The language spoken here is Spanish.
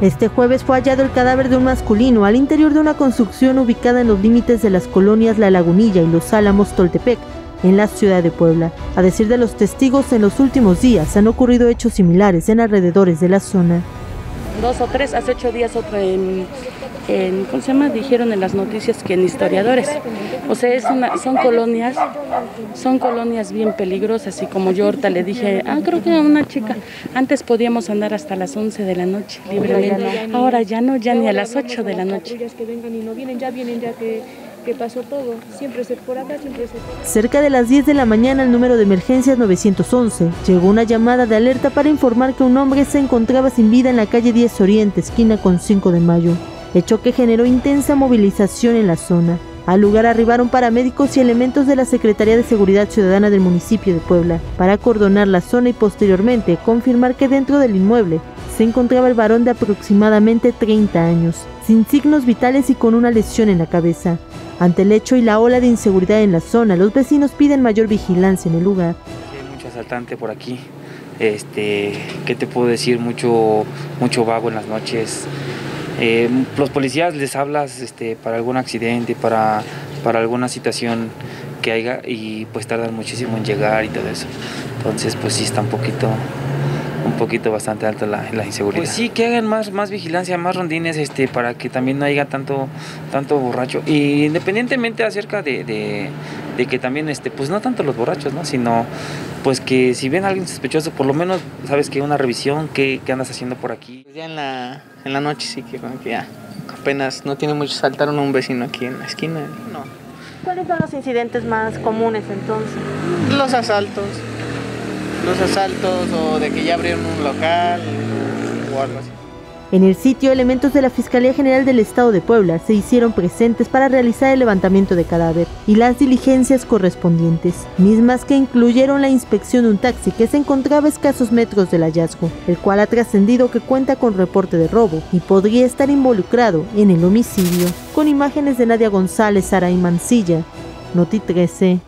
Este jueves fue hallado el cadáver de un masculino al interior de una construcción ubicada en los límites de las colonias La Lagunilla y Los Álamos Toltepec, en la ciudad de Puebla. A decir de los testigos, en los últimos días han ocurrido hechos similares en alrededores de la zona. Dos o tres, hace ocho días otro en, en ¿cómo se llama? Dijeron en las noticias que en historiadores. O sea, es una, son colonias, son colonias bien peligrosas y como yo ahorita le dije, ah, creo que a una chica, antes podíamos andar hasta las 11 de la noche libremente, ahora ya no, ya ni a las 8 de la noche. que vengan y no vienen, ya vienen ya que que pasó todo. Siempre ser por acá, siempre ser por Cerca de las 10 de la mañana, el número de emergencias 911 llegó una llamada de alerta para informar que un hombre se encontraba sin vida en la calle 10 Oriente, esquina con 5 de mayo, hecho que generó intensa movilización en la zona. Al lugar arribaron paramédicos y elementos de la Secretaría de Seguridad Ciudadana del municipio de Puebla para acordonar la zona y posteriormente confirmar que dentro del inmueble se encontraba el varón de aproximadamente 30 años, sin signos vitales y con una lesión en la cabeza. Ante el hecho y la ola de inseguridad en la zona, los vecinos piden mayor vigilancia en el lugar. Hay mucho asaltante por aquí. Este, ¿qué te puedo decir? Mucho, mucho vago en las noches. Eh, los policías les hablas este, para algún accidente, para, para alguna situación que haya y pues tardan muchísimo en llegar y todo eso. Entonces pues sí está un poquito un poquito bastante alta la, la, inseguridad. Pues sí, que hagan más, más vigilancia, más rondines, este, para que también no haya tanto, tanto borracho. Y independientemente acerca de, de, de, que también, este, pues no tanto los borrachos, ¿no? Sino, pues que si ven a alguien sospechoso, por lo menos sabes que una revisión, ¿qué, qué andas haciendo por aquí? Pues ya en la, en la noche sí que, que ya apenas no tiene mucho, saltaron a un vecino aquí en la esquina, no. ¿Cuáles son los incidentes más comunes entonces? Los asaltos, los asaltos o de que ya abrieron un local o algo así. En el sitio, elementos de la Fiscalía General del Estado de Puebla se hicieron presentes para realizar el levantamiento de cadáver y las diligencias correspondientes, mismas que incluyeron la inspección de un taxi que se encontraba a escasos metros del hallazgo, el cual ha trascendido que cuenta con reporte de robo y podría estar involucrado en el homicidio. Con imágenes de Nadia González, Sara y Mancilla, Noti 13.